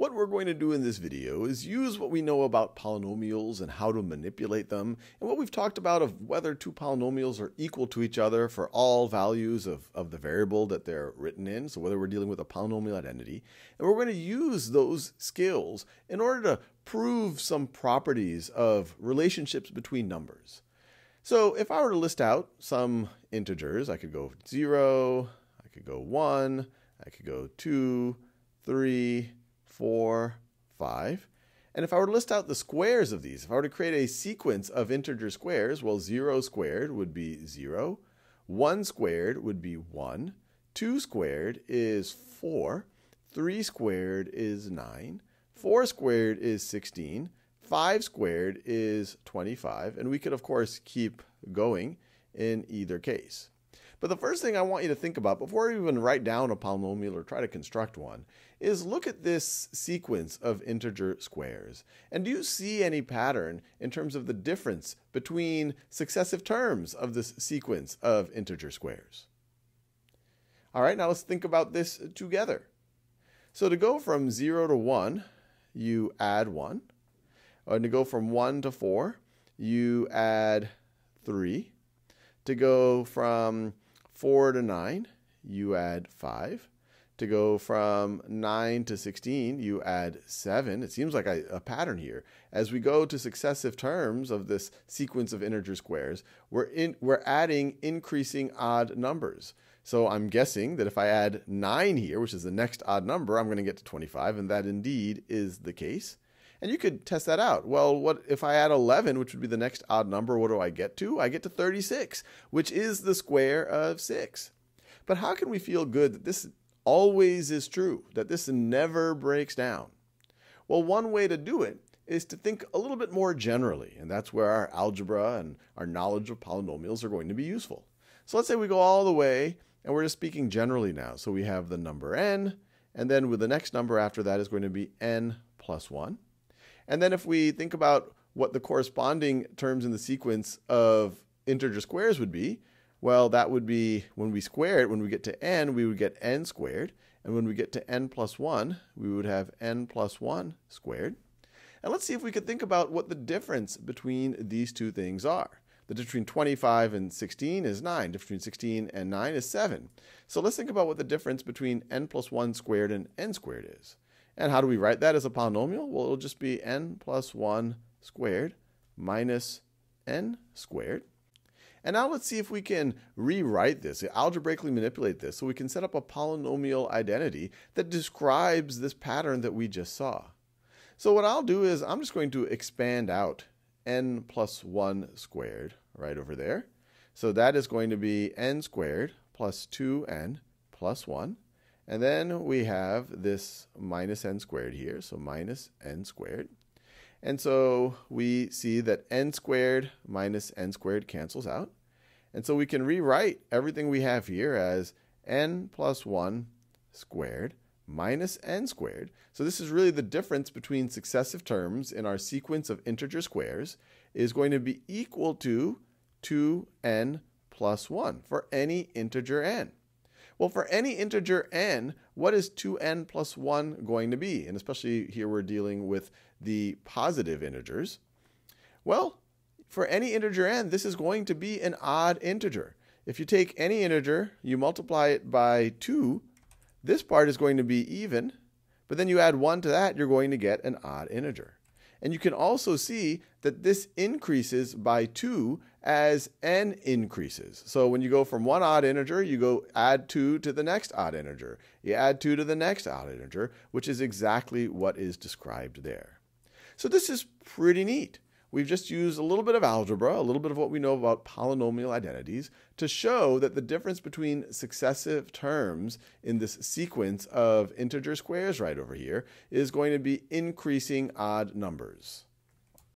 What we're going to do in this video is use what we know about polynomials and how to manipulate them, and what we've talked about of whether two polynomials are equal to each other for all values of, of the variable that they're written in, so whether we're dealing with a polynomial identity. And we're going to use those skills in order to prove some properties of relationships between numbers. So if I were to list out some integers, I could go 0, I could go 1, I could go 2, 3, four, five. And if I were to list out the squares of these, if I were to create a sequence of integer squares, well, 0 squared would be 0, 1 squared would be 1, 2 squared is 4, 3 squared is 9, 4 squared is 16, 5 squared is 25, and we could, of course, keep going in either case. But the first thing I want you to think about before you even write down a polynomial or try to construct one is look at this sequence of integer squares. And do you see any pattern in terms of the difference between successive terms of this sequence of integer squares? All right, now let's think about this together. So to go from 0 to 1, you add 1. And to go from 1 to 4, you add 3. To go from 4 to 9, you add 5. To go from 9 to 16, you add 7. It seems like a, a, pattern here. As we go to successive terms of this sequence of integer squares, we're, in, we're adding increasing odd numbers. So I'm guessing that if I add 9 here, which is the next odd number, I'm going to get to 25, and that indeed is the case. And you could test that out. Well, what if I add 11, which would be the next odd number, what do I get to? I get to 36, which is the square of 6. But how can we feel good that this always is true, that this never breaks down? Well, one way to do it is to think a little bit more generally, and that's where our algebra and our knowledge of polynomials are going to be useful. So let's say we go all the way, and we're just speaking generally now. So we have the number n, and then with the next number after that is going to be n plus 1. And then if we think about what the corresponding terms in the sequence of integer squares would be, well, that would be when we square it, when we get to n, we would get n squared. And when we get to n plus 1, we would have n plus 1 squared. And let's see if we could think about what the difference between these two things are. The difference between 25 and 16 is 9. The difference between 16 and 9 is 7. So let's think about what the difference between n plus 1 squared and n squared is. And how do we write that as a polynomial? Well, it'll just be n plus 1 squared minus n squared. And now let's see if we can rewrite this, algebraically manipulate this, so we can set up a polynomial identity that describes this pattern that we just saw. So what I'll do is I'm just going to expand out n plus 1 squared right over there. So that is going to be n squared plus 2n plus 1. And then we have this minus n squared here, so minus n squared. And so we see that n squared minus n squared cancels out. And so we can rewrite everything we have here as n plus 1 squared minus n squared. So this is really the difference between successive terms in our sequence of integer squares is going to be equal to 2n plus 1 for any integer n. Well, for any integer n, what is 2n plus 1 going to be? And especially here we're dealing with the positive integers. Well, for any integer n, this is going to be an odd integer. If you take any integer, you multiply it by 2, this part is going to be even, but then you add 1 to that, you're going to get an odd integer. And you can also see that this increases by 2 as n increases. So when you go from one odd integer, you go add 2 to the next odd integer. You add 2 to the next odd integer, which is exactly what is described there. So this is pretty neat. We've just used a little bit of algebra, a little bit of what we know about polynomial identities, to show that the difference between successive terms in this sequence of integer squares right over here is going to be increasing odd numbers.